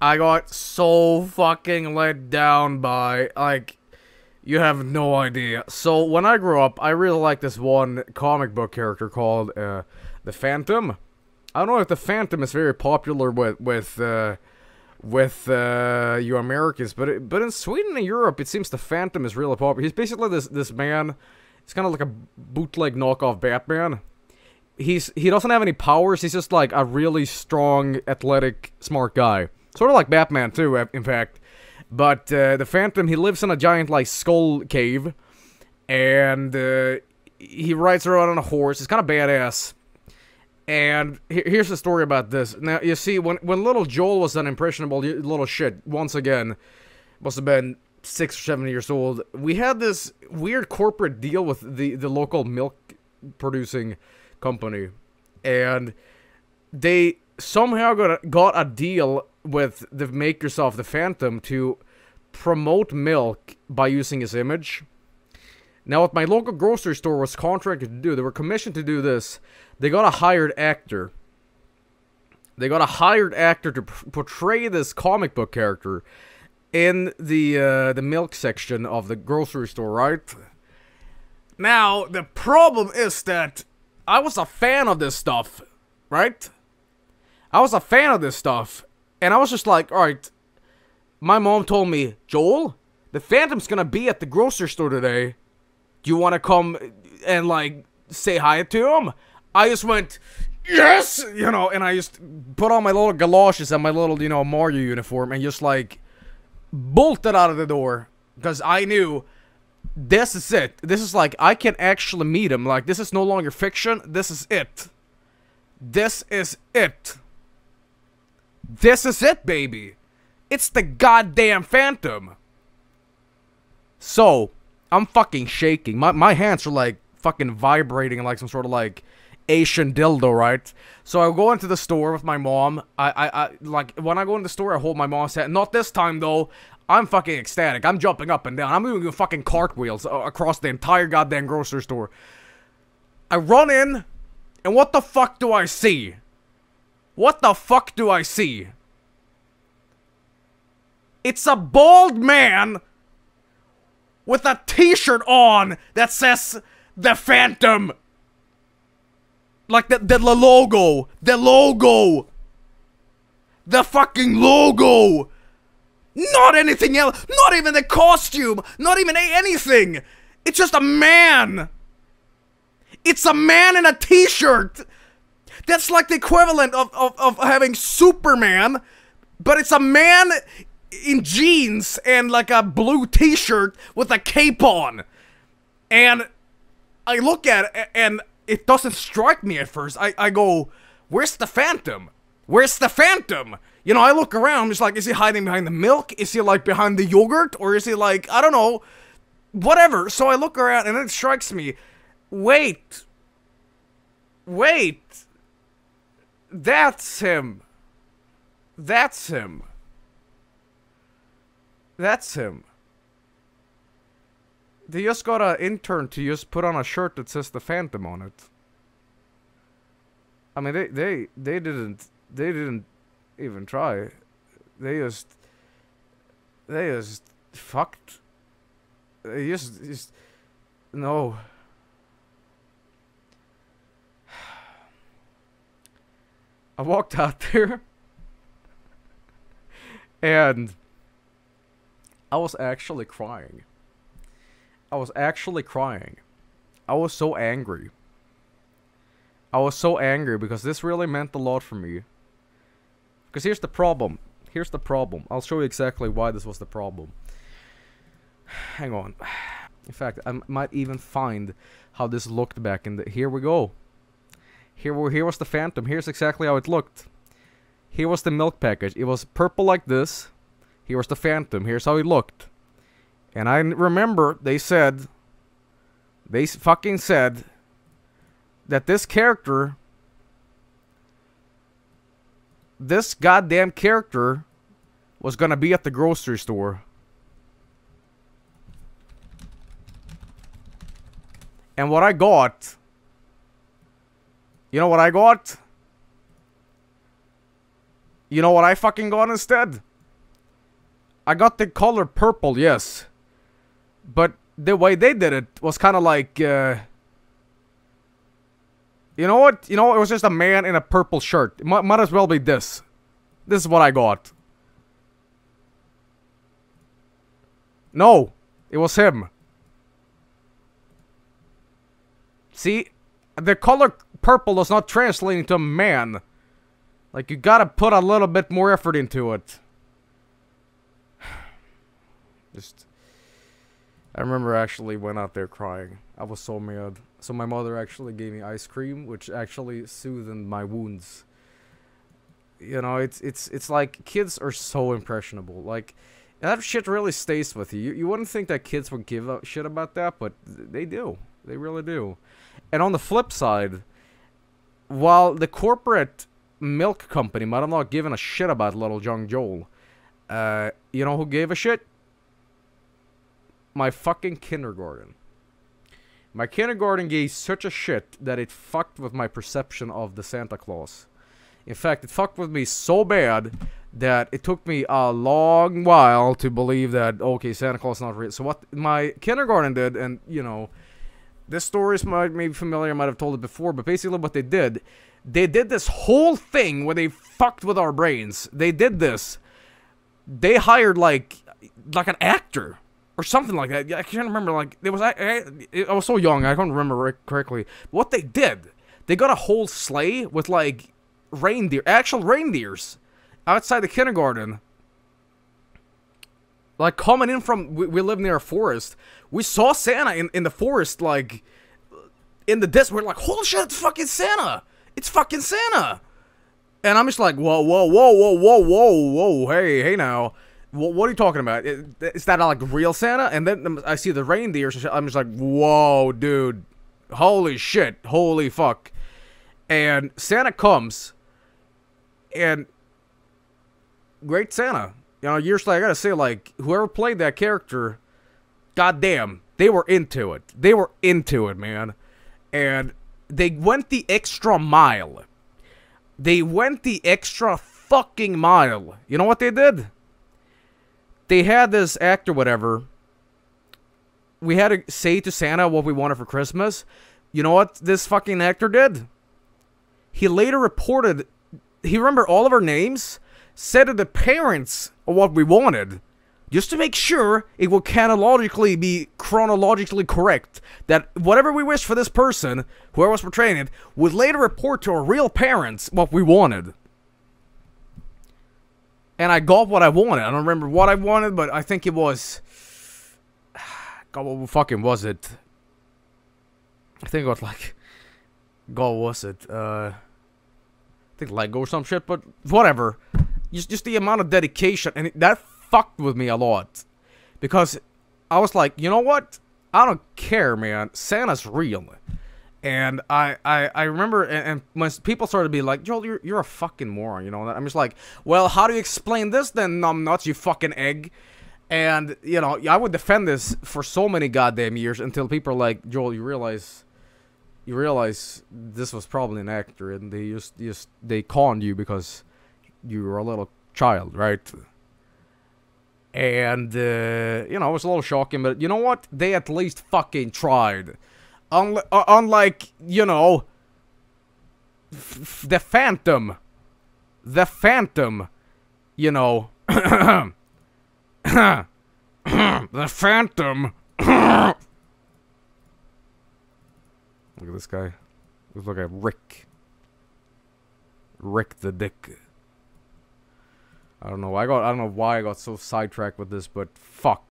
I got so fucking let down by, like, you have no idea. So, when I grew up, I really liked this one comic book character called, uh, The Phantom. I don't know if The Phantom is very popular with, with, uh, with uh, you Americans, but it, but in Sweden and Europe, it seems the Phantom is really popular. He's basically this this man. It's kind of like a bootleg knockoff Batman. He's he doesn't have any powers. He's just like a really strong, athletic, smart guy. Sort of like Batman too, in fact. But uh, the Phantom, he lives in a giant like skull cave, and uh, he rides around on a horse. He's kind of badass. And here's the story about this. Now, you see, when, when little Joel was an impressionable little shit, once again, must have been six or seven years old, we had this weird corporate deal with the, the local milk producing company. And they somehow got a, got a deal with the makers of the Phantom to promote milk by using his image. Now, what my local grocery store was contracted to do, they were commissioned to do this. They got a hired actor. They got a hired actor to portray this comic book character in the uh, the milk section of the grocery store, right? Now, the problem is that I was a fan of this stuff, right? I was a fan of this stuff, and I was just like, all right. My mom told me, Joel, the Phantom's gonna be at the grocery store today do you want to come and like say hi to him? I just went, yes, you know, and I just put on my little galoshes and my little, you know, Mario uniform and just like bolted out of the door because I knew this is it. This is like I can actually meet him. Like this is no longer fiction. This is it. This is it. This is it, baby. It's the goddamn Phantom. So, I'm fucking shaking. My my hands are like fucking vibrating like some sort of like Asian dildo, right? So I go into the store with my mom. I, I, I, like, when I go into the store, I hold my mom's hand. Not this time, though. I'm fucking ecstatic. I'm jumping up and down. I'm doing fucking cartwheels uh, across the entire goddamn grocery store. I run in, and what the fuck do I see? What the fuck do I see? It's a bald man with a t-shirt on that says The Phantom. Like the, the, logo. The logo. The fucking logo. Not anything else. Not even the costume. Not even anything. It's just a man. It's a man in a t-shirt. That's like the equivalent of, of, of having Superman, but it's a man in jeans and like a blue t-shirt with a cape on. And I look at it and it doesn't strike me at first. I, I go, where's the phantom? Where's the phantom? You know, I look around, it's like, is he hiding behind the milk? Is he like behind the yogurt? Or is he like, I don't know, whatever. So I look around and it strikes me, wait, wait, that's him. That's him. That's him. They just got an intern to just put on a shirt that says the Phantom on it. I mean, they they they didn't they didn't even try. They just they just fucked. They just just no. I walked out there and I was actually crying. I was actually crying. I was so angry. I was so angry because this really meant a lot for me. Because here's the problem. Here's the problem. I'll show you exactly why this was the problem. Hang on. In fact, I might even find how this looked back in the... Here we go. Here, here was the Phantom. Here's exactly how it looked. Here was the milk package. It was purple like this. Here was the Phantom. Here's how he looked. And I remember they said, they fucking said that this character, this goddamn character was gonna be at the grocery store. And what I got, you know what I got? You know what I fucking got instead? I got the color purple, yes. But the way they did it was kind of like, uh, you know what? You know, it was just a man in a purple shirt. Might as well be this. This is what I got. No, it was him. See, the color purple does not translate into a man. Like, you gotta put a little bit more effort into it. Just... I remember actually went out there crying. I was so mad. So my mother actually gave me ice cream, which actually soothed my wounds. You know, it's it's it's like kids are so impressionable. Like that shit really stays with you. you. You wouldn't think that kids would give a shit about that, but they do. They really do. And on the flip side, while the corporate milk company might have not given a shit about little young Joel, uh, you know who gave a shit? My fucking kindergarten. My kindergarten gave such a shit that it fucked with my perception of the Santa Claus. In fact, it fucked with me so bad that it took me a long while to believe that, okay, Santa Claus is not real. So what my kindergarten did, and, you know, this story is maybe familiar, I might have told it before, but basically what they did, they did this whole thing where they fucked with our brains. They did this. They hired like like an actor or something like that. I can't remember. Like it was I, I, I was so young, I can't remember correctly. What they did, they got a whole sleigh with like reindeer, actual reindeers, outside the kindergarten. Like coming in from, we, we live near a forest. We saw Santa in, in the forest, like, in the distance. We're like, holy shit, it's fucking Santa. It's fucking Santa. And I'm just like, whoa, whoa, whoa, whoa, whoa, whoa, whoa, hey, hey now. What, what are you talking about? Is that like real Santa? And then um, I see the reindeer. I'm just like, whoa, dude. Holy shit. Holy fuck. And Santa comes. And great Santa. You know, years later, I gotta say, like, whoever played that character, goddamn, they were into it. They were into it, man. And they went the extra mile. They went the extra fucking mile. You know what they did? They had this actor, whatever. We had to say to Santa what we wanted for Christmas. You know what this fucking actor did? He later reported, he remembered all of our names, said to the parents what we wanted, just to make sure it will chronologically be chronologically correct. That whatever we wish for this person, whoever was portraying it, would later report to our real parents what we wanted. And I got what I wanted. I don't remember what I wanted, but I think it was. God, what fucking was it? I think it was like. God, was it? Uh. I think Lego or some shit, but whatever. Just, just the amount of dedication, and that fucked with me a lot. Because I was like, you know what? I don't care, man. Santa's real. And I, I, I remember, and, and, when people started to be like, Joel, you're, you're a fucking moron, you know? I'm just like, well, how do you explain this then, numbnuts, you fucking egg? And, you know, I would defend this for so many goddamn years until people are like, Joel, you realize, you realize this was probably an actor, and they just, just, they conned you because you were a little child, right? And, uh, you know, it was a little shocking, but you know what? They at least fucking tried. Unli uh, unlike, you know, the Phantom. The Phantom, you know. the Phantom. Look at this guy. Looks like a Rick. Rick the Dick. I don't know. I got. I don't know why I got so sidetracked with this, but fuck.